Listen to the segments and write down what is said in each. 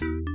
you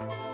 Bye.